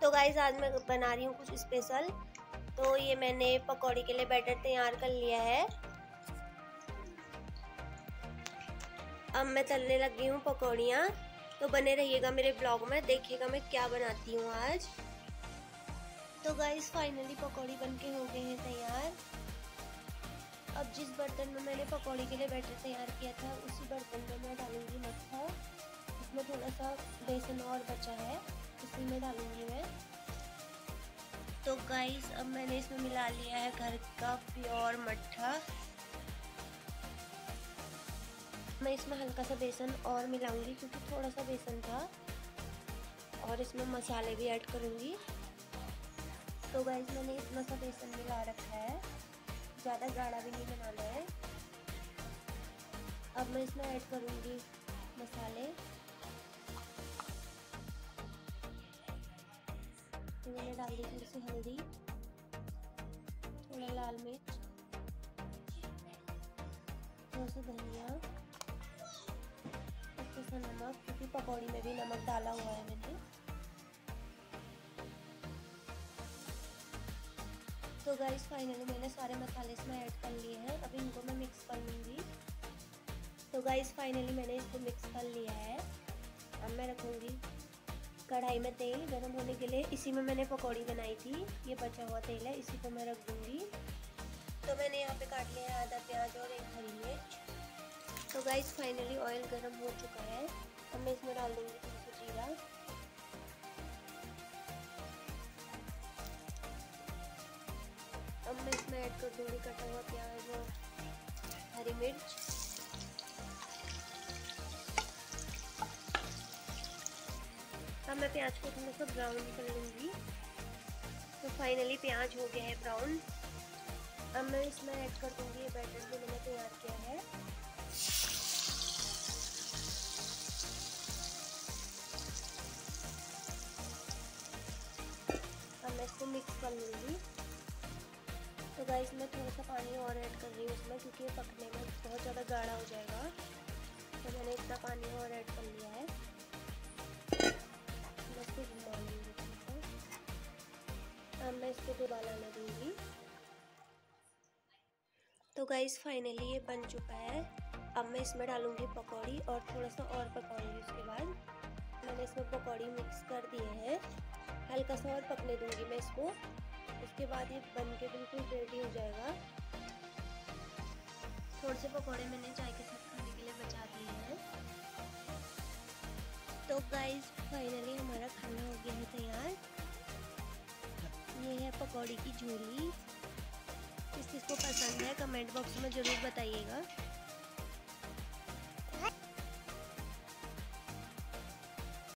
तो गाइज़ आज मैं बना रही हूँ कुछ स्पेशल तो ये मैंने पकौड़ी के लिए बैटर तैयार कर लिया है। अब मैं तलने लगी हूँ पकौड़ियाँ। तो बने रहिएगा मेरे ब्लॉग में, देखिएगा मैं क्या बनाती हूँ आज। तो गाइज़ फाइनली पकौड़ी बन के हो गए हैं तैयार। अब जिस बर्तन में मैंने पकौड़ी के लिए बैटर तैयार किया था, उसी बर्तन में मैं डालूँगी मट्ठा इसमें थोड़ा सा बेसन और बचा है इसी में डालूँगी मैं। तो गाइस अब मैंने इसमें मिला लिया है घर का प्योर मट्ठा। मैं इसमें हल्का सा बेसन और मिलाऊँगी क्योंकि थोड़ा सा बेसन था। और इसमें मसाले भी ऐड करूँगी। तो गाइस मैंने इतना सा बेसन मिला रखा है। ज़्यादा गाढ़ा भी नहीं बनाना है। अब मैं इसमें ऐड करूँगी मसाले। तो मैंने डाल दी थोड़ी सी हल्दी, थोड़ा लाल मिर्च, थोड़ा सा धनिया अच्छा सा नमक, क्योंकि पकौड़ी में भी नमक डाला हुआ है मैंने। तो गाइस फाइनली मैंने सारे मसाले इसमें ऐड कर लिए हैं। अभी इनको मैं मिक्स कर लूँगी। तो गाइस फाइनली मैंने इसको मिक्स कर लिया है। अब मैं रखूँगी कढ़ाई में तेल गर्म होने के लिए इसी में मैंने पकौड़ी बनाई थी। ये बचा हुआ तेल है, इसी को मैं रख दूँगी। तो मैंने यहाँ पे काट लिया है आधा प्याज और एक हरी मिर्च। तो गाइस फाइनली ऑयल गर्म हो चुका है। अब मैं इसमें डाल दूँगी थोड़ा सा जीरा। अब मैं इसमें ऐड कर दूँगी कटा हुआ प्याज और हरी मिर्च। मैं प्याज को थोड़ा सा ब्राउन कर लूँगी। तो फाइनली प्याज हो गया है ब्राउन अब मैं इसमें ऐड कर दूँगी ये बैटर जो मैंने तैयार किया है। अब मैं इसको मिक्स कर लूँगी। तो गाइस मैं थोड़ा सा पानी और ऐड कर रही हूँ इसमें क्योंकि ये पकने में बहुत ज़्यादा गाढ़ा हो जाएगा। तो मैंने इतना पानी और ऐड कर लिया है। मैं इसको दोबारा लगूँगी तो गाइस फाइनली ये बन चुका है। अब मैं इसमें डालूँगी पकौड़ी और थोड़ा सा और पकाऊँगी उसके बाद। मैंने इसमें पकौड़ी मिक्स कर दिए हैं। हल्का सा और पकने दूँगी मैं इसको। उसके बाद ये बन के बिल्कुल रेडी हो जाएगा। थोड़े से पकौड़े मैंने चाय के साथ खाने के लिए बचा दिए हैं। तो गाइस फाइनली हमारा खाना हो गया है तैयार। पकौड़ी की झोली। किस किस को पसंद है कमेंट बॉक्स में ज़रूर बताइएगा।